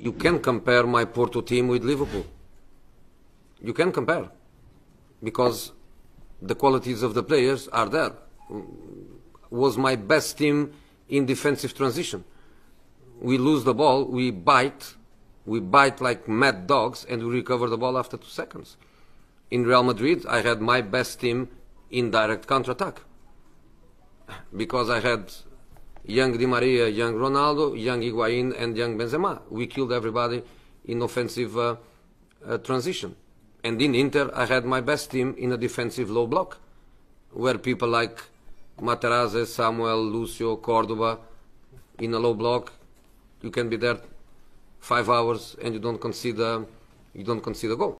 You can compare my Porto team with Liverpool. You can compare because the qualities of the players are there. Was my best team in defensive transition. We lose the ball, we bite, we bite like mad dogs, and we recover the ball after two seconds. In Real Madrid, I had my best team in direct counter-attack because I had young Di Maria, young Ronaldo, young Higuain, and young Benzema. We killed everybody in offensive uh, uh, transition. And in Inter, I had my best team in a defensive low block, where people like Materazzi, Samuel, Lucio, Cordoba, in a low block, you can be there five hours and you don't consider you don't consider goal.